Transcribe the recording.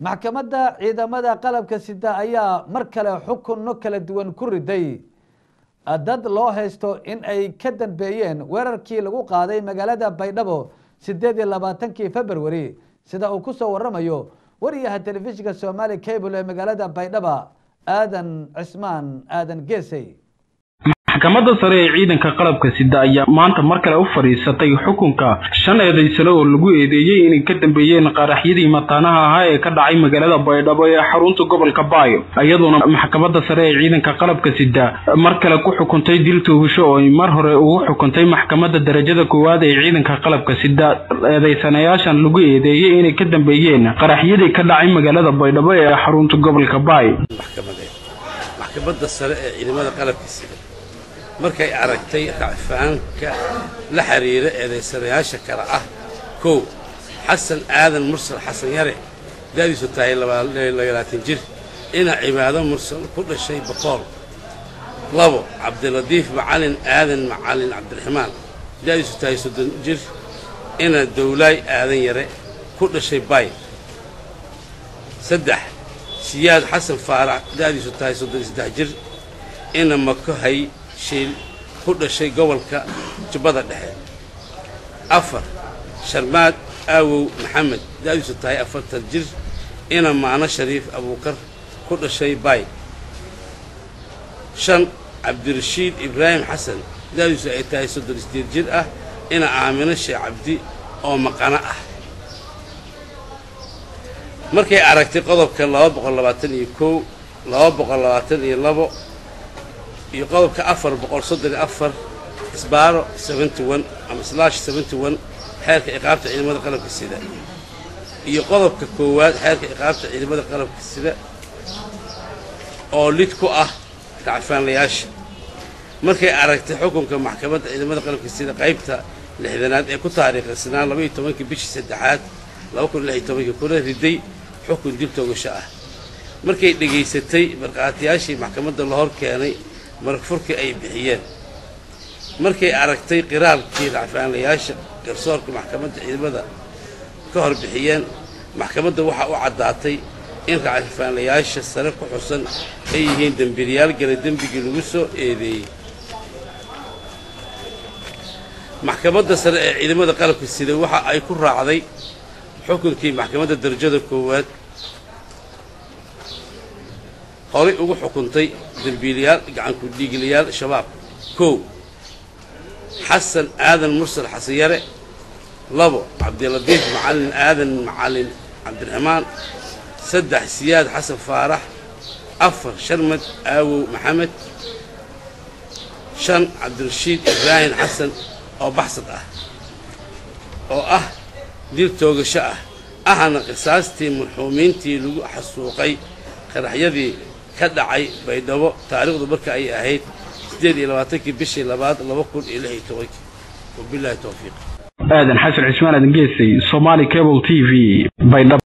maxkamadda ciidamada qalabka sida ayaa mar kale xukunno kala duwan ku riday. Dad loo haysto in ay ka dambeeyeen weerarkii lagu qaaday magaalada baydhabo sideed iyo labaatankii februari sida uu ku soo waramayo wariyaha telefishinka somaali cable ee magaalada baydhaba aadan cismaan aadan geesey maxkamadda sare ee ciidanka qalabka sida ayaa maanta mar kale u fadhiisatay xukunka shan eedaysano oo lagu eedeeyey inay ka dambeeyeen qaraxyadii mataanaha ahaa ee ka dhacay magaalada baydhabo ee xarunta gobolka baayo. Iyadoona maxkamadda sare ee ciidanka qalabka sida mar kale ku xukuntay dil toogasho oo ay mar hore ugu xukuntay maxkamadda darajada koowaad ee ciidanka qalabka sida eedaysanayaashan lagu eedeeyey inay ka dambeeyeen qaraxyadii ka dhacay magaalada baydhabo ee xarunta gobolka baayo. Maxkamadda sare ee ciidamada qalabka sida markay aragtay racfaanka la xiriira eedaysanayaasha kale ah kow xasan aadan mursal xasan yare da'diisu tahay labaatan jir ina cibaado mursal ku dhashay boqool labo cabdiladiif macalin aadan macalin cabdiraxmaan da'diisu tahay soddon jir ina dowlaay aadan yare ku dhashay bay saddex siyaad xasan faarax da'diisu tahay soddon iyo saddex jir ina makohay shiil ku dhashay gobolka jubbada dhexe. Afar sharmaad aawow maxamed da'diisu tahay afartan jir ina maano shariif abuukar ku dhashay bay shan cabdirashiid ibraahim xasan da'diisu ay tahay soddon sideed jir ah ina aamino sheekh cabdi oo maqano ah. Markay aragtay qodobka laba boqol labaatan iyo kow laba boqol labaatan iyo labo iyo qodobka afar boqol soddon iyo afar isbaaro seventy one ama slash seventy one xeerka ciqaabta ciidamada qalabka sida. Iyo qodobka koowaad xeerka ciqaabta ciidamada qalabka sida oo lid ku ah racfaanlayaasha markay aragtay xukunka maxkamadda ciidamada qalabka sida qaybta lixdanaad ee ku taariikhaysnaa labaiyo tobankii bishii saddexaad laba kun lix iyo tobankii kuna riday xukun dib toogasho ah. Markay dhegaysatay markhaatiyaashii maxkamadda la hor keenay maragfurkii ay bixiyeen. Markay aragtay qiraalkii racfaanlayaasha garsoorka maxkamadda ciidamada ka hor bixiyeen maxkamadda waxaa u caddaatay in racfaanlayaasha sare ku xusan ay yihiin dembiilayaal gala dembigii lagu soo eedeeyey. Maxkamadda sare ee ciidamada qalabka sida waxa ay ku raacday xukunkii maxkamadda darajada koowaad horay ugu xukuntay dembiilayaal gacanku dhiigilayaal shabaab kow. Xasan aadan mursal xasan yare labo cabdiladiif macalin aadan macalin cabdiraxmaan saddex siyaad xasan faarax afar sharmad aawow maxamed shan cabdirashiid ibraahim xasan oo baxsad ah oo ah dil toogasho ah. Ahna qisaastii marxuumiintii lagu xasuuqay qaraxyadii ka dhacay baydhabo taariikhdu marka ay ahayd siddeed iyo labaatankii bishii labaad laba kun iyo lix iyo tobankii. Wabilaahi towfiiq aadan xasan cismaan aadan geesay somaali cable t v baydhabo